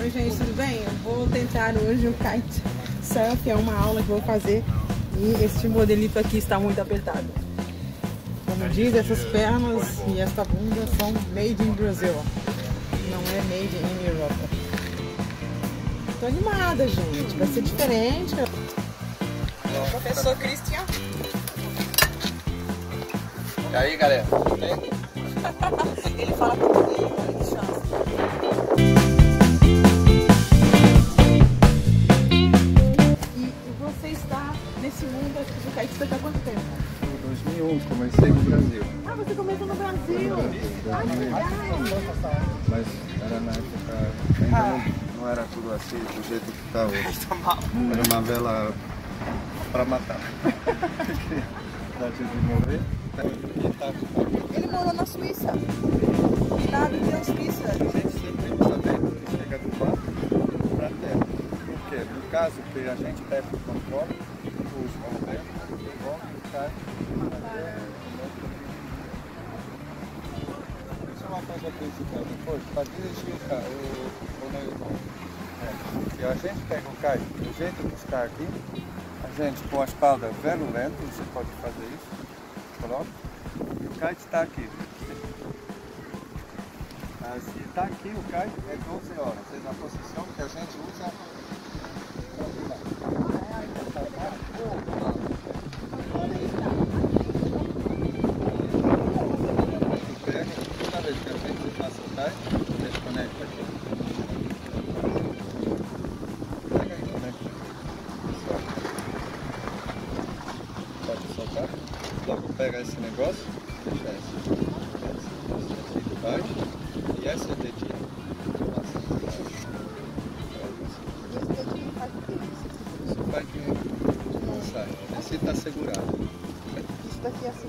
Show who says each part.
Speaker 1: Oi gente, tudo bem? Eu vou tentar hoje o kite surf, é uma aula que vou fazer e este modelito aqui está muito apertado. Como diz, essas pernas e esta bunda são made in Brazil, não é made in Europa. Tô animada, gente, vai ser diferente. Professor Christian.
Speaker 2: E aí, galera?
Speaker 1: Ele fala português,
Speaker 2: 2001 comecei no Brasil,
Speaker 1: Ah, você começou no Brasil. Ah, que legal.
Speaker 2: mas era na época ainda não, não era tudo assim do jeito que está hoje. Era uma vela para matar. Antes de morrer.
Speaker 1: Ele morou na Suíça. E lá viveu Suíça.
Speaker 2: a gente sempre vendo que chega do para a terra. Por quê? No caso que a gente pega o controle, Isso é uma coisa principal. Depois, para dirigir o o, se a gente pega o cai do jeito que está aqui, a gente com a espalda velo lento, você pode fazer isso, coloca, e o kite está aqui. Ah, se está aqui o kite é 12 horas, é na posição que a gente usa pega, toda vez que a desconecta aqui. Pega e conecta. Solta. Pode soltar. Logo pega esse negócio, deixa esse. Esse aqui de baixo. E. Passa por baixo. Isso vai que não sai. Esse está segurado.
Speaker 1: Isso daqui é assim.